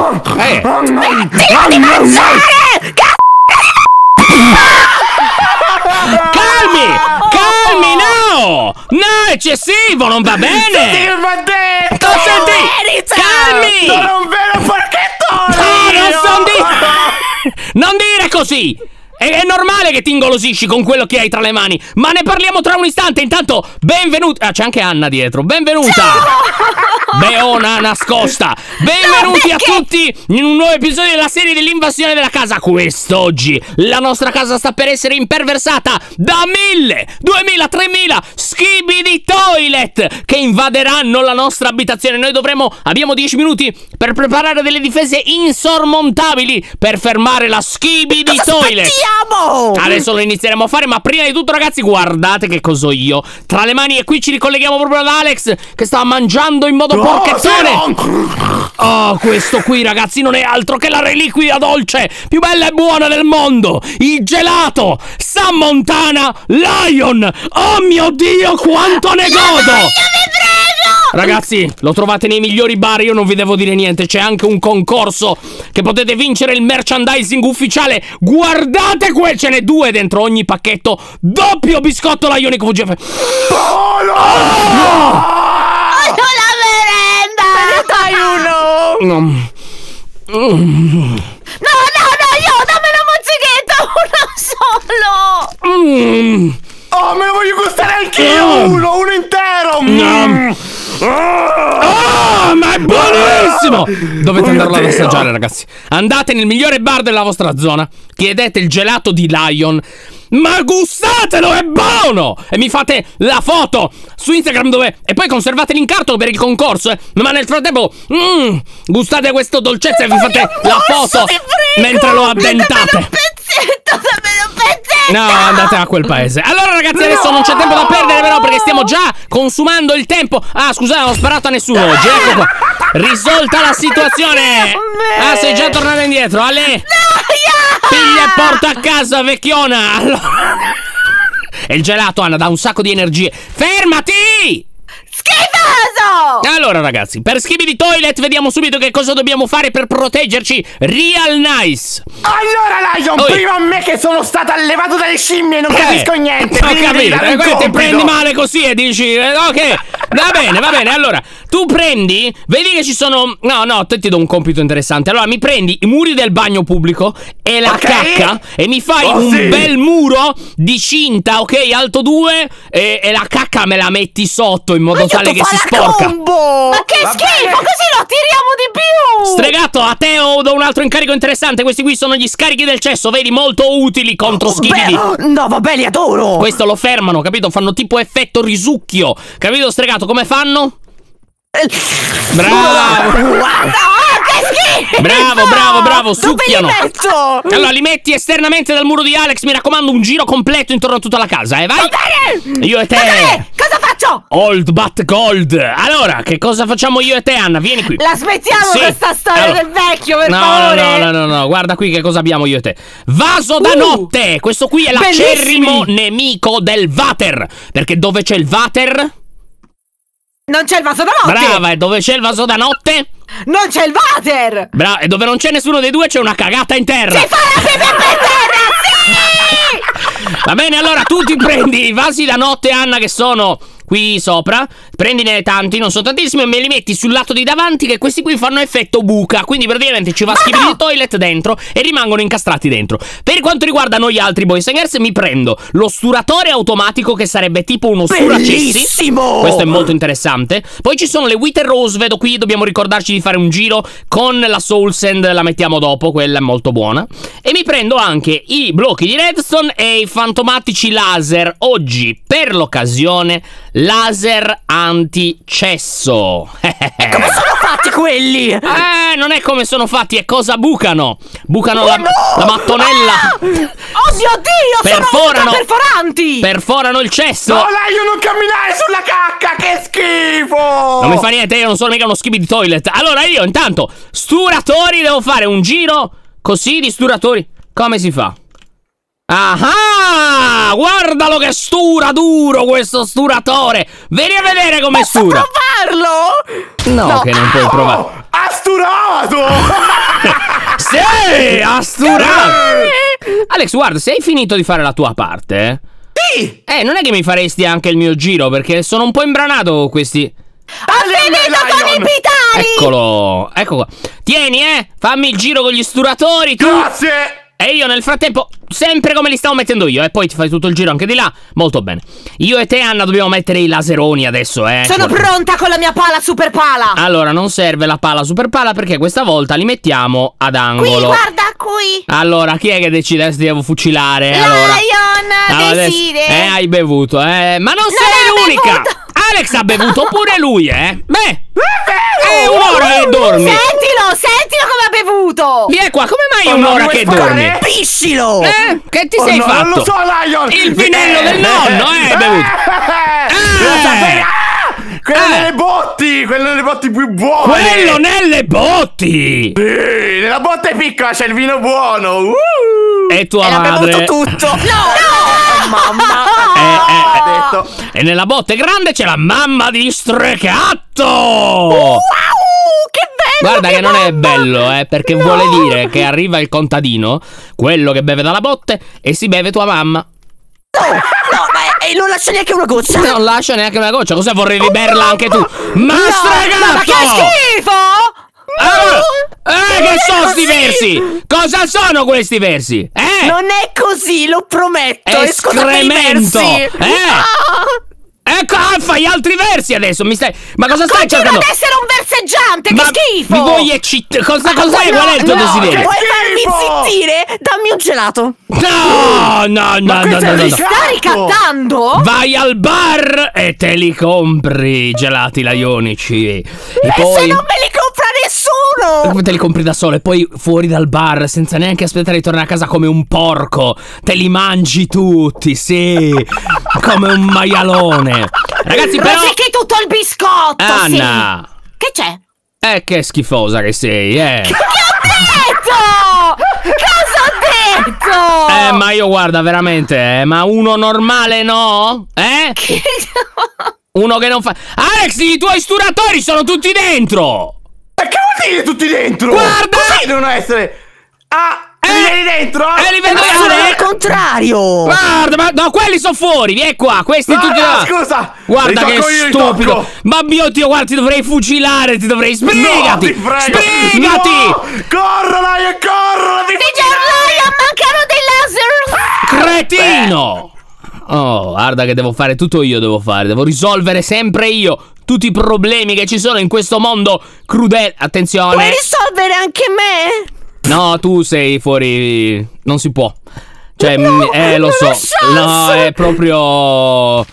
Eh. Di mangiare! Calmi! Calmi, no! No, eccessivo, non va Sì, bene! va detto! Lo senti? Calmi! Sono un vero porchettone! No, non son di- Non dire così! È, è normale che ti ingolosisci con quello che hai tra le mani, ma ne parliamo tra un istante. Intanto, benvenuti. Ah, c'è anche Anna dietro. Benvenuta! Beona nascosta! Benvenuti a tutti in un nuovo episodio della serie dell'invasione della casa. Quest'oggi la nostra casa sta per essere imperversata da mille, duemila, tremila schibi di toilet che invaderanno la nostra abitazione. Noi dovremo, abbiamo 10 minuti per preparare delle difese insormontabili per fermare la schibi di toilet. Aspettiamo! Adesso lo inizieremo a fare, ma prima di tutto, ragazzi, guardate che cosa ho io. Tra le mani, e qui ci ricolleghiamo proprio ad Alex, che stava mangiando in modo Oh, porchettone. Oh, questo qui, ragazzi, non è altro che la reliquia dolce più bella e buona del mondo. Il gelato San Montana Lion. Oh mio Dio, quanto ne godo! Ragazzi, lo trovate nei migliori bar, io non vi devo dire niente, c'è anche un concorso che potete vincere il merchandising ufficiale. Guardate quel, ce n'è due dentro ogni pacchetto. Doppio biscotto Lionic VGF. Oh, no! Voglio la merenda! Dai uno! No. Mm. No, no, no, io dammi una mozzichetto, uno solo! Mm. Oh, me lo voglio gustare anch'io! Mm. Uno, uno intero! No. Mm. Ah, ma è buonissimo! Dovete Oh andarlo ad assaggiare, ragazzi. Andate nel migliore bar della vostra zona, chiedete il gelato di Lion. Ma gustatelo, è buono! E mi fate la foto su Instagram dove... E poi conservate l'incarto per il concorso, eh. Ma nel frattempo... mm, gustate questo dolcezza e vi fate la foto mentre lo addentate. Pezzetto, dammene un pezzetto! No, andate a quel paese. Allora, ragazzi, adesso non c'è tempo da perdere, però, perché stiamo già consumando il tempo. Ah, scusate, non ho sparato a nessuno oggi. Ecco qua. Risolta la situazione. Ah, sei già tornato indietro. Ale, piglia e porta a casa, vecchiona. Allora. E il gelato, Anna, dà un sacco di energie. Fermati! Allora, ragazzi, per schibi di toilet, vediamo subito che cosa dobbiamo fare per proteggerci. Real nice. Allora, Lion, Oi. prima a me che sono stato allevato dalle scimmie e non Eh, capisco niente! Ho capito, eh, ti prendi male così e dici, eh, ok, va bene, va bene. Allora, tu prendi, vedi che ci sono. No, no, te ti do un compito interessante. Allora, mi prendi i muri del bagno pubblico e la Ok. cacca e mi fai Oh, un sì. bel muro di cinta, ok, alto 2 e, e la cacca me la metti sotto in modo tale che si sporca. Ma che Va schifo, bene. così lo tiriamo di più! Stregato, a te ho un altro incarico interessante. Questi qui sono gli scarichi del cesso, vedi, molto utili contro schifidi. Beh, no, vabbè, li adoro! Questo lo fermano, capito? Fanno tipo effetto risucchio. Capito, stregato? Come fanno? Bravo! Schifo! Bravo, bravo, bravo, Dove succhiano. li metto? Allora, li metti esternamente dal muro di Alex. Mi raccomando, un giro completo intorno a tutta la casa, eh? Vai! Bene! Io e te! Cosa faccio? Old but gold! Allora, che cosa facciamo io e te, Anna? Vieni qui. La smettiamo Sì. questa storia Allora. del vecchio, per No, favore! no, no, no, no, guarda qui che cosa abbiamo io e te. Vaso da Uh, notte! Questo qui è l'acerrimo nemico del Vater. Perché dove c'è il Vater? Non c'è il vaso da notte! Brava, e dove c'è il vaso da notte? Non c'è il water! Brava, e dove non c'è nessuno dei due c'è una cagata in terra. Si fa la pipì per terra! Sì! Va bene, allora tu ti prendi i vasi da notte, Anna, che sono qui sopra. Prendine tanti, non sono tantissimi, e me li metti sul lato di davanti, che questi qui fanno effetto buca. Quindi praticamente ci va schifo di toilet dentro e rimangono incastrati dentro. Per quanto riguarda noi altri boys and girls, mi prendo lo sturatore automatico, che sarebbe tipo uno sturacessi. Questo è molto interessante. Poi ci sono le Wither Rose, vedo qui, dobbiamo ricordarci di fare un giro con la Soul Sand, la mettiamo dopo, quella è molto buona. E mi prendo anche i blocchi di redstone e i fantomatici laser. Oggi, per l'occasione, laser anticesso. Come sono fatti quelli? Eh, non è come sono fatti, è cosa bucano. Bucano la, no! la mattonella. Oh mio Dio, Perforano. sono ultraperforanti! Perforano il cesso. No, Lion, non camminare sulla cacca, che schifo! Non mi fa niente, io non sono mica uno schibi di toilet. Allora io intanto, sturatori, devo fare un giro così di sturatori. Come si fa? Ah, guardalo che stura duro questo sturatore. Vieni a vedere come Posso stura. provarlo? No, che non puoi provare. Oh, ha sturato! Sì, asturato. Alex, guarda, se hai finito di fare la tua parte, Sì! eh, non è che mi faresti anche il mio giro, perché sono un po' imbranato con questi... Ho finito con i pitari! Eccolo, ecco qua. Tieni, eh, fammi il giro con gli sturatori, tu. Grazie! E io nel frattempo, sempre come li stavo mettendo io, e poi ti fai tutto il giro anche di là. Molto bene. Io e te, Anna, dobbiamo mettere i laseroni adesso, eh. Sono vuole- pronta con la mia pala super pala! Allora, non serve la pala super pala perché questa volta li mettiamo ad qui, angolo. guarda, qui! Allora, chi è che decide se ti devo fucilare? Lion allora. Allora, adesso- decide! Eh, hai bevuto, eh. Ma non, Non sei l'unica! Alex ha bevuto pure lui, eh. Beh, È è un'ora che dormi. Sentilo, sentilo come ha bevuto! Vieni qua, come mai è Oh, no, un'ora che sparare? dormi? Piscilo! Eh? Che ti Oh, sei no, fatto? Non lo so, Lion! Il vinello del nonno, eh, hai bevuto. Eh. Lo! Quello Eh. nelle botti! Quello nelle botti più buone! Quello nelle botti! Sì, nella botte piccola c'è il vino buono! Uh! E tua E madre. bevuto tutto! No! no! Mamma! Eh, eh, ha detto! E nella botte grande c'è la mamma di Strecatto! Wow! Che bello! Guarda che non è bello, eh, perché No! vuole dire che arriva il contadino, quello che beve dalla botte, e si beve tua mamma. No, no, eh, non lascia neanche una goccia! Non lascia neanche una goccia, cosa vorrevi berla anche tu? Ma No, Strecatto! no, ma che schifo! Ah, eh, Non che sono sti così! versi? Cosa sono questi versi? Eh? Non è così, lo prometto! Escremento! Eh! Ah! Ecco, ah, fai altri versi adesso, mi stai... Ma cosa stai Continua cercando? ad essere un verseggiante, Ma che schifo! Mi vuoi eccitare? Cosa, Ma cos'è? no, Qual è il tuo no, desiderio? Vuoi farmi zittire? Dammi un gelato! No, no, no, no, questo no, è no, no. riscatto! Sta ricattando? Vai al bar e te li compri i gelati laionici. E E se poi... non me li compra nessuno! Te li compri da solo e poi fuori dal bar senza neanche aspettare di tornare a casa come un porco. Te li mangi tutti, sì. Come un maialone. Ragazzi, però. Rosichi tutto il biscotto, Anna! sì! Che c'è? Eh, che schifosa che sei, eh. Che ho detto? Cosa ho detto? Eh, ma io guarda, veramente, eh, ma uno normale no? Eh? Che- Uno che non fa. Alex, i tuoi sturatori sono tutti dentro! Che vuol dire tutti dentro? Guarda! Così devono essere! Ah! Eh! Li vedi dentro? Eh, li eh. al contrario! Guarda, ma no, quelli sono fuori, vieni qua, questi Ah, tutti no, là. scusa! Guarda che stupido. Ma mio Dio, guarda, ti dovrei fucilare, ti dovrei No, sbrigati. ti prego! Sbrigati! No! Corro, Lion, corro! Lion, mancano dei laser! Cretino! Oh, guarda che devo fare tutto io, devo fare. Devo risolvere sempre io tutti i problemi che ci sono in questo mondo crudele. Attenzione. Puoi risolvere anche me? No, tu sei fuori. Non si può. Cioè, No, eh, lo so. No, è proprio.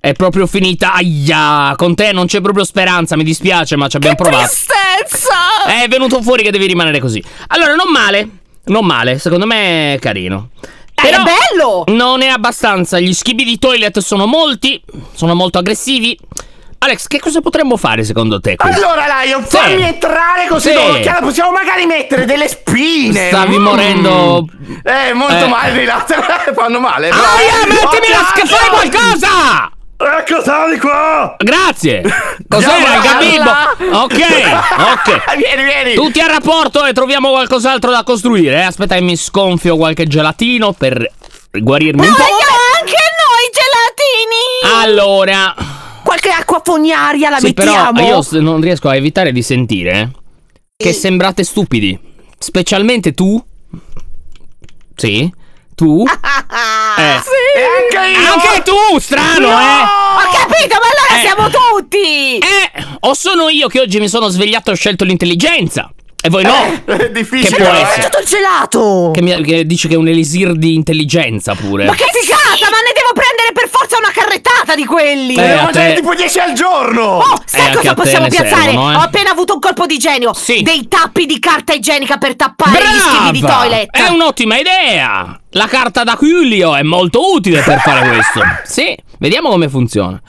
È proprio finita. Aia, con te non c'è proprio speranza. Mi dispiace, ma ci abbiamo provato. Tristezza! È venuto fuori che devi rimanere così. Allora, non male. Non male, secondo me è carino. Dai, Però è bello! non è abbastanza. Gli schibi di toilet sono molti. Sono molto aggressivi. Alex, che cosa potremmo fare secondo te qui? Allora, Lion, Sì. fammi entrare così Sì. dopo l'occhiata possiamo magari mettere delle spine. Stavi Mm. morendo. Eh, molto Eh. male di latte. Fanno male. Aia, eh. mettimi la sch- fai qualcosa! Ecco, sali qua. Grazie! Cos'era il gabibbo? Ok, ok. Vieni, vieni. Tutti a rapporto e troviamo qualcos'altro da costruire. Eh? Aspetta che mi sconfio qualche gelatino per guarirmi un po'. Voglio anche noi gelatini! Allora, Qualche acqua fognaria la sì, però mettiamo? io s- non riesco a evitare di sentire che sembrate stupidi. Specialmente tu. Sì? Tu? Eh. E anche io. Anche tu, strano, eh! Ho capito, ma allora Eh. siamo tutti! Eh, o sono io che oggi mi sono svegliato e ho scelto l'intelligenza? E voi no? Eh, È difficile. Che può eh. essere? Tutto il gelato! Che, mi- che dice che è un elisir di intelligenza pure. Ma che figata! Ma ne devo prendere per forza una carrettata di quelli! Eh, Ne mangiare te- tipo 10 al giorno. Oh, sai anche cosa possiamo piazzare? servono, eh. Ho appena avuto un colpo di genio! Sì. Dei tappi di carta igienica per tappare gli schivi di Brava! toilet! È un'ottima idea! La carta d'Aquilio è molto utile per fare questo. Sì, vediamo come funziona.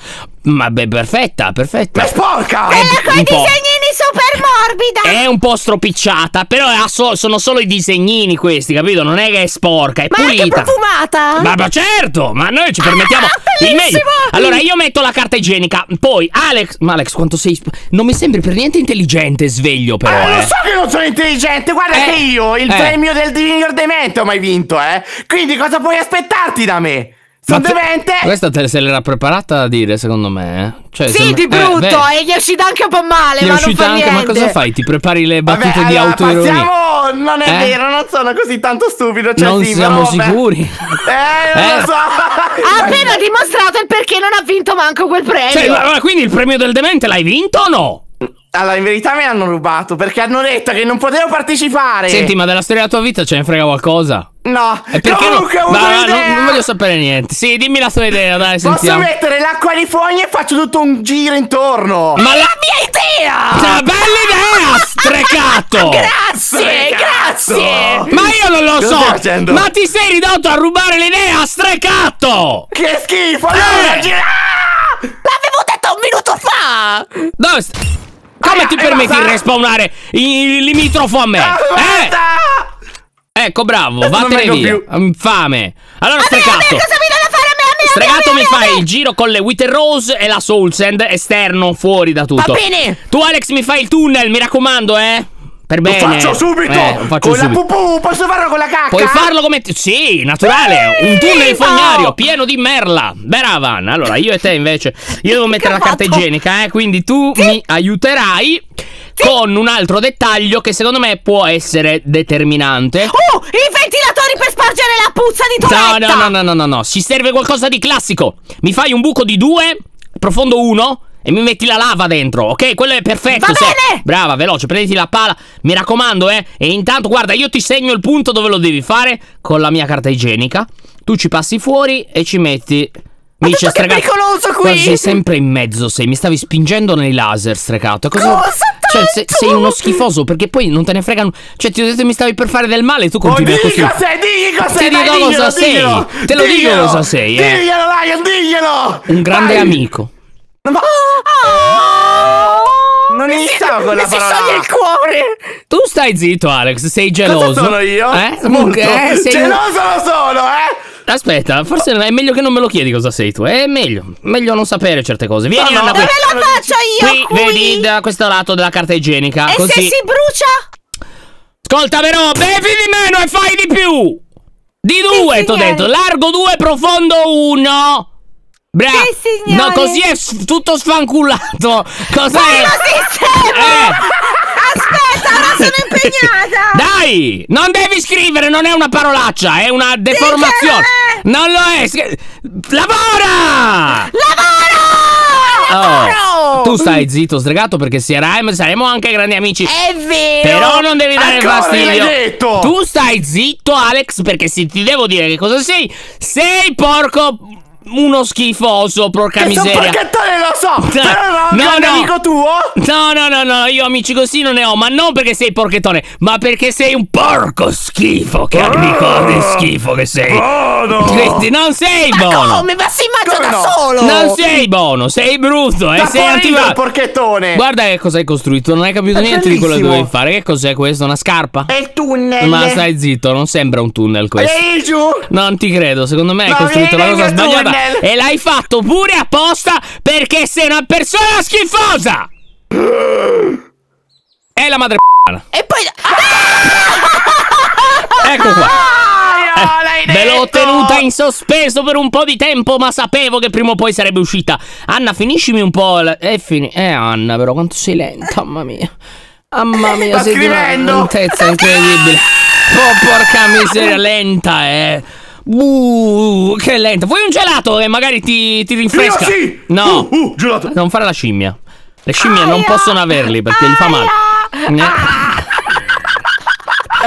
Ma beh, perfetta, perfetta. Ma sporca. Eh, Ecco i disegnini super morbida! È un po' stropicciata, però è so- sono solo i disegnini questi, capito? Non è che è sporca, è Ma è anche pulita. profumata? Ma, ma certo, ma noi ci permettiamo Ah, il meglio. Allora io metto la carta igienica, poi Alex, ma Alex quanto sei sp- non mi sembri per niente intelligente sveglio però, Ah, eh. lo so che non sono intelligente, guarda Eh, che io il eh. premio del Divino Demente ho mai vinto, eh. Quindi cosa puoi aspettarti da me? Sono Ma te- demente? Questa te se l'era preparata a dire, secondo me, eh. Cioè, Sì, sembra- di brutto, beh, e gli è uscita anche un po' male, gli è ma non uscita anche, ma niente. cosa fai? Ti prepari le Vabbè, battute di allora, autoironia? passiamo, non è Eh? vero, non sono così tanto stupido, cioè Non sì, siamo però vabbè. sicuri. Eh, non Eh? lo so. Ha appena dimostrato il perché non ha vinto manco quel premio. Cioè, ma- ma quindi il premio del demente l'hai vinto o no? Allora, in verità me l'hanno rubato perché hanno detto che non potevo partecipare. Senti, ma della storia della tua vita ce ne frega qualcosa? No, E perché no? avuto Ma- ma- un'idea. non, voglio sapere niente. Sì, dimmi la tua idea, dai, Posso sentiamo. mettere l'acqua di fogna e faccio tutto un giro intorno. Ma la mia idea! Una bella idea, strecato! Grazie, Cazzo! grazie! Ma io non lo Cosa so! Ma ti sei ridotto a rubare l'idea, strecato! Che schifo! Eh! Allora, gira- L'avevo detto un minuto fa! Dove st- Come Ah, ti permetti di respawnare il limitrofo a me? Ah, Eh? Ecco, bravo, vattene via. più. Infame. Allora, A me, a me, strecato. cosa mi deve fare a me, a me, Stregato a me, mi a me, a fai il giro con le Wither Rose e la Soul Sand esterno, fuori da tutto. Va bene. Tu, Alex, mi fai il tunnel, mi raccomando, eh? Per Lo bene. faccio subito! Eh, lo faccio con subito. la pupù, posso farlo con la cacca? Puoi farlo come. Sì, naturale. Sì, un tunnel no. fognario pieno di merla. Brava, Vanna. Allora, io e te invece. Io devo mettere la carta igienica, eh. Quindi tu mi aiuterai. Con un altro dettaglio che secondo me può essere determinante. Oh, i ventilatori per spargere la puzza di No, toiletta! no, no, no, no, no, no. Ci serve qualcosa di classico. Mi fai un buco di due, profondo uno. E mi metti la lava dentro, ok? Quello è perfetto. Va se- bene! Brava, veloce, prenditi la pala. Mi raccomando, eh. E intanto, guarda, io ti segno il punto dove lo devi fare con la mia carta igienica. Tu ci passi fuori e ci metti. Mi detto che è pericoloso qui! Guarda, sei sempre in mezzo, sei. Mi stavi spingendo nei laser, strecato. E cosa. Cosa Cioè, se- sei uno schifoso perché poi non te ne fregano. Cioè, ti ho detto che mi stavi per fare del male tu Oh, continui digli così. cos'è, digli cos'è, Ti dai, dico cosa sei. diglielo, Te lo dico diglielo. cosa sei, eh. Diglielo, Lion, diglielo! Un grande Vai. amico. Ma- Oh! Non iniziamo con la mi si parola scioglie A. il cuore! Tu stai zitto, Alex, sei geloso. Cosa sono io? Eh? Molto. Eh, sei Geloso lo sono, eh? Aspetta, forse è meglio che non me lo chiedi cosa sei tu. È meglio. Meglio non sapere certe cose. Vieni, No, no. Anna, qui. Dove la faccio io? Qui, vedi da questo lato della carta igienica. E così. se si brucia? Ascolta, però, bevi di meno e fai di più. Di due, t'ho signore. detto. Largo due, profondo uno. Bravo. Sì. No, così è tutto sfanculato. Cos'è? Eh. Aspetta, ora sono impegnata! Dai! Non devi scrivere, non è una parolaccia, è una deformazione. Non lo è. Lavora! Lavoro! Lavoro! Oh, tu stai zitto, stregato perché saremo, saremo anche grandi amici. È vero! Però non devi dare Ancora fastidio. detto! Tu stai zitto, Alex, perché se ti devo dire che cosa sei, sei porco uno schifoso, porca Che sono miseria. porchettone lo so! Però no, No, grande no. amico tuo? No, no, no, no, io amici così non ne ho, ma non perché sei porchettone, ma perché sei un porco schifo, che amico di schifo che sei. Buono! Quindi non sei Ma buono. come? Ma si mangia Come da no? solo! Non sei buono, sei brutto e Sta sei fuori il attivato. porchettone! Guarda che cosa hai costruito, non hai capito È niente di quello che bellissimo. dovevi fare. Che cos'è questo? Una scarpa? È il tunnel! Ma stai zitto, non sembra un tunnel questo. Ehi giù! Non ti credo, secondo me hai No, costruito la cosa sbagliata tunnel. e l'hai fatto pure apposta perché sei una persona schifosa! È la madre E poi... Ecco qua. L'hai Ve l'ho tenuta in sospeso per un po' di tempo, ma sapevo che prima o poi sarebbe uscita. Anna, finiscimi un po'. la- Eh, fini. Eh, Anna, però quanto sei lenta, mamma mia. Mamma mia, Sta sei di una scrivendo. lentezza incredibile. Oh, porca miseria, lenta, eh. Uh, che lenta. Vuoi un gelato che magari ti, ti rinfresca? Io sì! No, Uh, uh, gelato! non fare la scimmia. Le scimmie non Aia. possono averli perché gli fa male. Eh.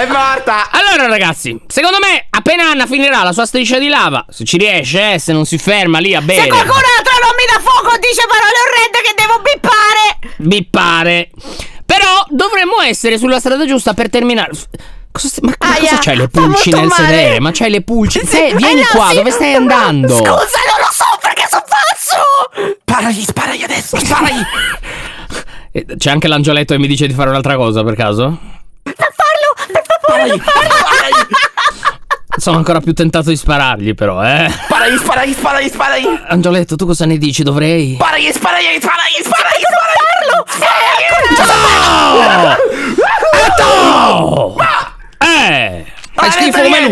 È morta! Allora ragazzi, secondo me appena Anna finirà la sua striscia di lava, se ci riesce, eh, se non si ferma lì a Se bere, qualcun altro non mi dà fuoco dice parole orrende che devo bippare! bippare. Però dovremmo essere sulla strada giusta per terminare. Cosa ma ma Aia, cosa c'hai le pulci nel male. sedere? Ma c'hai le pulci? Sì, vieni eh no, qua, sì. dove stai andando? Scusa, non lo so perché sono pazzo! Sparagli, sparagli adesso, sparagli! Eh, C'è anche l'angioletto che mi dice di fare un'altra cosa per caso? Non farlo! Per favore, non farlo! Sono ancora più tentato di sparargli, però, eh. Sparagli, sparagli, sparagli, sparagli. Angioletto, tu cosa ne dici? Dovrei. Sparagli, sparagli, sparagli, sparagli, sparagli. Oh! Eh!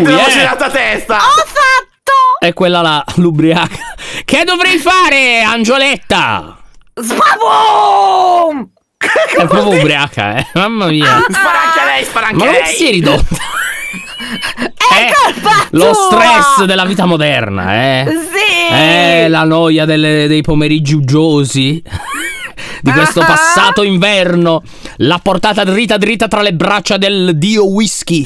Lui, eh! la tua testa. Ho fatto! È quella là, l'ubriaca. Che dovrei fare, Angioletta? Sbabum! È proprio ubriaca, eh. Mamma mia. Spara anche a lei, spara anche Ma a come lei. ti sei ridotta? È Eh, colpa Lo tua! stress della vita moderna, eh. Sì! Eh, la noia delle- dei pomeriggi uggiosi. Di questo Ah. passato inverno. La portata dritta dritta tra le braccia del dio whisky.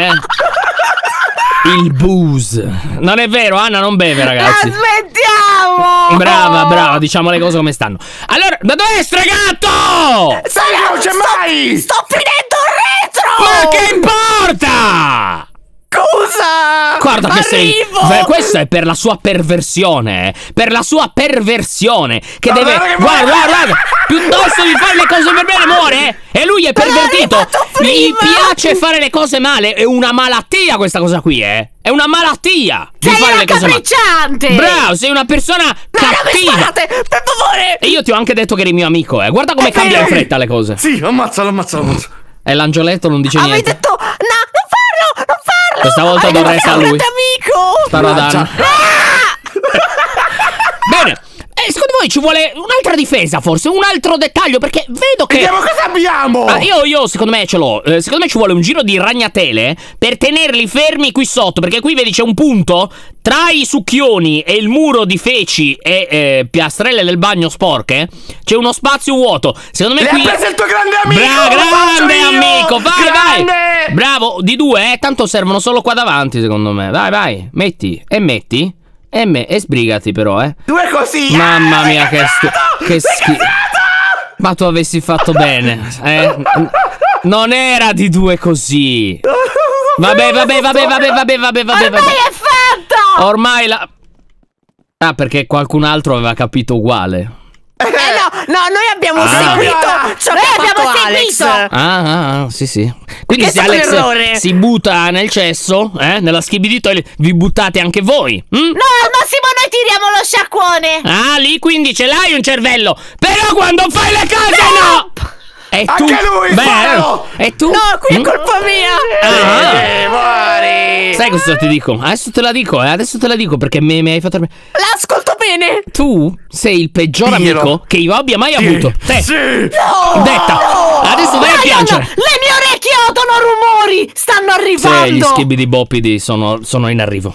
Eh? Il booze. Non è vero, Anna non beve, ragazzi. Aspettiamo! Brava, brava, diciamo le cose come stanno. Allora, da dove è stregato? Sai non c'è mai. Sto finendo il retro! Ma che importa? Scusa! Guarda che sei. Arrivo! Beh, questo è per la sua perversione. eh. Per la sua perversione. Che No, deve. guarda che Guarda, guarda, guarda. Piuttosto di fare le cose per bene, muore. eh. E lui è pervertito. Gli prima! piace fare le cose male. È una malattia questa cosa qui, eh. È una malattia. Di Sei fare una le cose male. capricciante! Bravo, sei una persona Ma non mi cattiva. sparate! Per favore! E io ti ho anche detto che eri mio amico, eh. Guarda come È cambia in vero. fretta le cose. Sì, ammazzalo, ammazzalo, ammazzalo. E l'angioletto non dice Avete niente. detto... No, non farlo! Non farlo! Questa volta dovrei un lui. amico! Ad Mannaggia. Anna. Bene. E secondo voi ci vuole un'altra difesa, forse? Un altro dettaglio? Perché vedo che. Vediamo cosa abbiamo. Ah, io, io, secondo me ce l'ho. Eh, secondo me ci vuole un giro di ragnatele per tenerli fermi qui sotto. Perché qui vedi c'è un punto tra i succhioni e il muro di feci e eh, piastrelle del bagno sporche. C'è uno spazio vuoto. Secondo me Le qui. ha preso il tuo grande amico. Bra- grande amico, vai, Grande. vai. Bravo, di due, eh. Tanto servono solo qua davanti, secondo me. Vai, vai, metti e metti. E, me- e sbrigati, però, eh. Due così. Mamma Eh, mia, sei che che Sei schi- casato! Ma tu avessi fatto bene, eh? Non era di due così. Vabbè, vabbè, vabbè, vabbè, vabbè, vabbè, vabbè, Ormai è fatto! Ormai la. Ah, perché qualcun altro aveva capito uguale. Eh no, no, noi abbiamo Ah. seguito ciò Noi che ha abbiamo Ah, fatto ah, Alex. ah, sì, sì. Quindi è se Alex errore. si butta nel cesso, eh, nella schibiditoile, vi buttate anche voi. hm? No, al massimo noi tiriamo lo sciacquone. Ah, lì quindi ce l'hai un cervello. Però quando fai le cose no! E tu? Anche lui, Beh, fallo! E tu? No, qui è Mm? colpa mia. Ah. Eh, muori. Sai cosa ti dico? Adesso te la dico, eh. Adesso te la dico perché mi, mi hai fatto. L'ascolto bene. Tu sei il peggior Dillo. amico che io abbia mai Sì. avuto. Te. Sì. Detta. Adesso vai a Dai, piangere. Le mie orecchie odono rumori. Stanno Sì, arrivando. gli schibidi boppidi sono, sono in arrivo.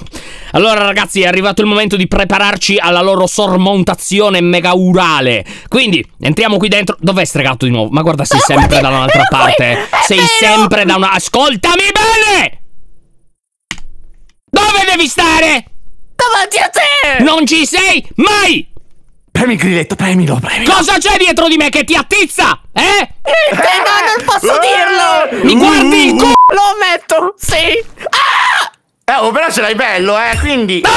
Allora, ragazzi, è arrivato il momento di prepararci alla loro sormontazione megaurale. Quindi, entriamo qui dentro. Dov'è stregato di nuovo? Ma guarda, sei sempre da un'altra parte. eh. Sei vero. sempre da una. Ascoltami bene! Dove devi stare? Davanti a te. Non ci sei mai! Premi il grilletto, premilo, premilo. Cosa c'è dietro di me che ti attizza? Eh? Niente, no, non posso dirlo. Mi guardi il culo! Lo ammetto, sì. Eh, oh, però ce l'hai bello, eh, quindi... Oh!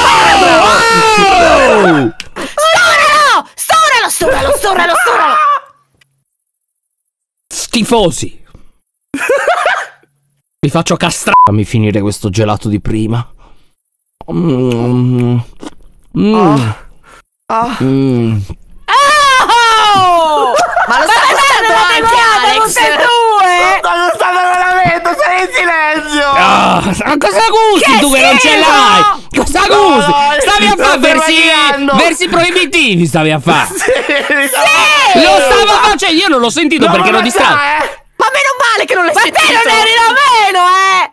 Storalo! Storalo, storalo, storalo, storalo. Schifosi. Vi faccio castrarmi finire questo gelato di prima. Mm. Mm. Ah. Mm. Oh! Ma lo sta guardando anche Alex. Tutte e due. Sto stato veramente, sei in silenzio! Ah, ma cosa gusti Che tu che non ce schifo! l'hai? Cosa gusti? No, Stavi a fare stai versi, versi proibitivi, stavi a fare. Sì! Lo stavo facendo, io non l'ho sentito perché ero distratto. Ma meno male che non l'hai Ma sentito. te non eri da meno, eh.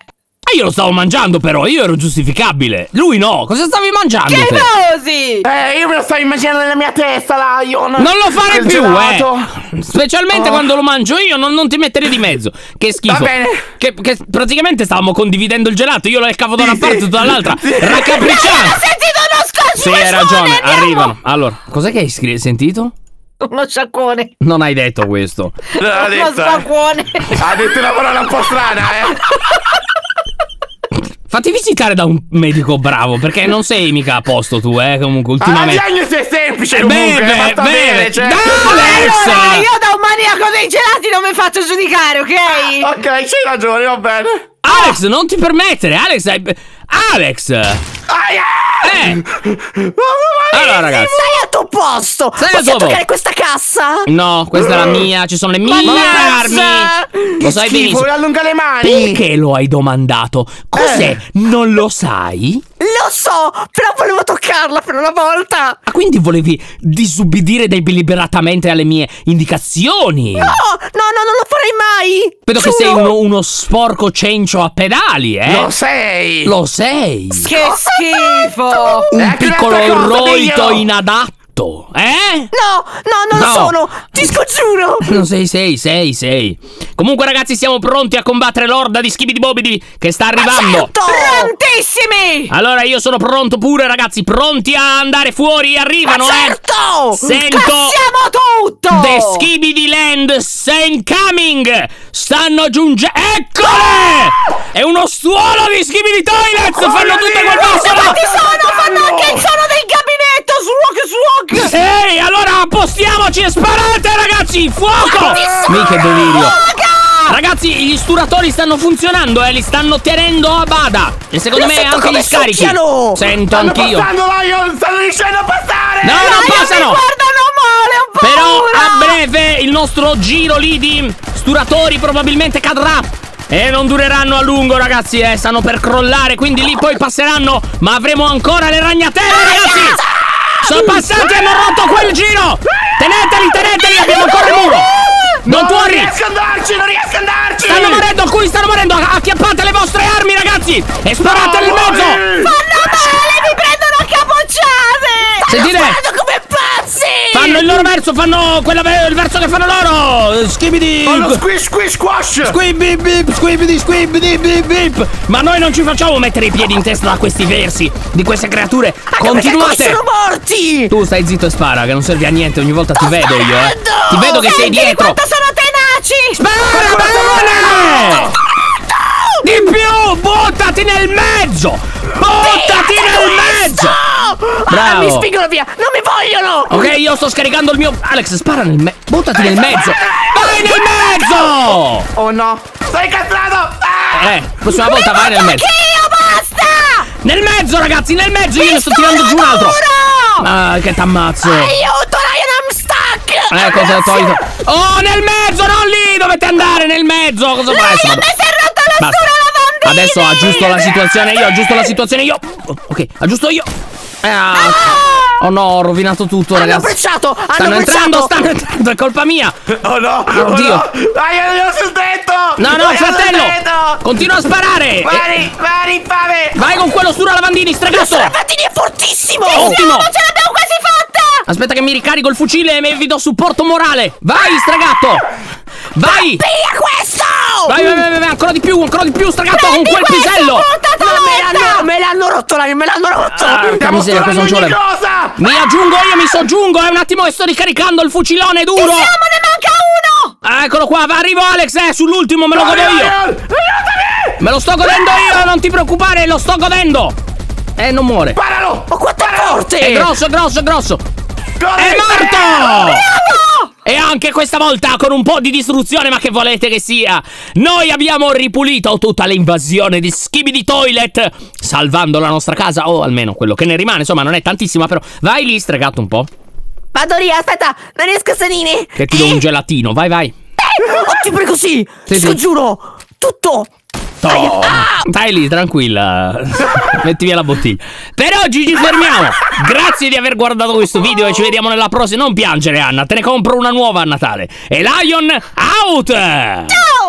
Ah, io lo stavo mangiando però, io ero giustificabile. Lui no, cosa stavi mangiando Che così. Eh, io me lo stavo immaginando nella mia testa, Lion! Non lo fare più, gelato. eh! Specialmente Oh. quando lo mangio io, non, non ti mettere di mezzo. Che schifo. Va bene. Che, che praticamente stavamo condividendo il gelato. Io lo cavo da una Sì, parte e sì. tu dall'altra. Sì. Ho Raccapricciante. sentito uno scosso. Sì, hai ragione, arrivano. Allora, cos'è che hai sentito? Uno sciacquone. Non hai detto questo. Uno detto, eh. sciacquone. Ha detto una parola un po' strana, eh! Fatti visitare da un medico bravo, perché non sei mica a posto tu, eh, comunque, Ah, la ultimamente. diagnosi è semplice Eh, comunque, beve, è fatta beve. bene, cioè. Dai! Allora, io da un maniaco dei gelati non mi faccio giudicare, ok? Ok, c'hai ragione, va bene. Alex, non ti permettere, Alex, hai... Alex! Aia! Eh! Allora, ragazzi. Stai al tuo posto! Sei al tuo toccare posto. questa cassa? No, questa è la mia, ci sono le mie armi. Lo sai Schifo, benissimo. allunga le mani. Perché lo hai domandato? Cos'è? Eh. Non lo sai? Lo so, però volevo toccarla per una volta! Ah, quindi volevi disubbidire deliberatamente alle mie indicazioni? No, no, no, non lo farei mai! Vedo che sei uno, uno sporco cencio a pedali, eh? Lo sei. Lo sei. Che schifo! Un anche piccolo un'altra cosa, inadatto, eh? No, no, non No. sono! Ti scongiuro! Non sei, sei, sei, sei. Comunque, ragazzi, siamo pronti a combattere l'orda di schibidi bobidi che sta arrivando. Certo! Prontissimi! Allora, io sono pronto pure, ragazzi. Pronti a andare fuori? Arrivano, Ma eh? certo! Sento- Cassiamo tutto! The Skibidi Land Coming! Stanno giungendo. Eccole! È uno stuolo di Skibidi Toilets! Fanno tutte quel passo là! Quanti sono? Fanno anche il suono del gabinetto! Swag swag! Ehi, allora appostiamoci e sparate, ragazzi! Fuoco! Mica delirio! Ragazzi, gli sturatori stanno funzionando, eh! Li stanno tenendo a bada! E secondo Lo me sento anche come gli scarichi! succhiano! Sento Stanno anch'io! passando, Lion, stanno riuscendo a passare. No, non Dai, passano! mi guardano male, ho Però paura! a breve il nostro giro lì di sturatori probabilmente cadrà. E non dureranno a lungo, ragazzi, eh, stanno per crollare, quindi lì poi passeranno, ma avremo ancora le ragnatele, ragazzi! Sono passati e hanno rotto quel giro! Teneteli, teneteli, abbiamo ancora il muro! Non No, tuori! Non riesco ad andarci, non riesco ad andarci. Stanno morendo alcuni, stanno morendo! Acchiappate le vostre armi, ragazzi! E sparatele in mezzo! Fanno male, mi prendono a capocciate! Sentite! Pazzi! Fanno il loro verso, fanno quella, il verso che fanno loro! Schibidi! Fallo squish, squish, squash. Squibbi bip, squibidi squibidi bip bip. Ma noi non ci facciamo mettere i piedi in testa da questi versi, di queste creature. Anche alcuni Continuate! sono morti! Tu stai zitto e spara, che non serve a niente, ogni volta ti vedo io, eh. Ti vedo che sei Senti dietro. quanto sono tenaci! Spara bene! Di più! Buttati nel mezzo! Buttati nel mezzo! Ah, mi Bravo. spingono via! Non mi vogliono! Ok, io sto scaricando il mio. Alex, spara nel mezzo. Buttati nel mezzo! Vai nel mezzo! Oh no, sto incastrato. Ah! Eh, prossima volta vai nel mezzo. Io basta! Nel mezzo, ragazzi, nel mezzo! Io ne sto tirando giù un altro! Ah, che t'ammazzo! Aiuto, Ryan, I'm stuck! Eh, cosa ho tolto? Oh, nel mezzo, non lì! Dovete andare nel mezzo! Cosa può rotta la lavandini! Adesso aggiusto la situazione io, aggiusto la situazione io! Ok, aggiusto io! Eh, ah. Oh no, ho rovinato tutto, Hanno ragazzi! brecciato! Hanno Stanno entrando, brecciato! stanno entrando, è colpa mia! Oh no, Oddio. Oh no. Io sul tetto. No, no, sul fratello! Continua a sparare! Eh, Vai, vai, fame. Vai con quello stura lavandini, stregato! Lavandini è fortissimo! Ottimo! Non ce l'abbiamo quasi fatta! Aspetta che mi ricarico il fucile e vi do supporto morale! Vai, stregato! Vai! Via questo! Vai, vai, vai, vai, ancora di più, ancora di più, stregato con quel questo, pisello! No, me! Ah, l'hanno, me l'hanno rotto, Ryan, me l'hanno rotto! Porca Stiamo miseria, questo non ci vuole. cosa. Mi aggiungo io, mi soggiungo, è un attimo che sto ricaricando il fucilone duro! Siamo, ne manca uno! Ah, Eccolo qua, va, arrivo Alex, eh, sull'ultimo, me lo godo io! Aiutami. Me lo sto godendo io, non ti preoccupare, lo sto godendo! Eh, non muore! Sparalo. Ma quanto è forte! È grosso, grosso, è grosso! Corri. È morto! E anche questa volta con un po' di distruzione, ma che volete che sia? Noi abbiamo ripulito tutta l'invasione di Skibidi Toilet, salvando la nostra casa, o almeno quello che ne rimane, insomma, non è tantissima, però vai lì, stregato un po', Vado lì, aspetta, non riesco a salire! che ti do un gelatino, vai, vai. Oh, ti prego, sì! Sì, Ti sì. scongiuro! Tutto! Oh, stai lì, tranquilla. Metti via la bottiglia. Per oggi ci fermiamo. Grazie di aver guardato questo video e ci vediamo nella prossima. Non piangere, Anna. Te ne compro una nuova a Natale. E Lion out! Ciao!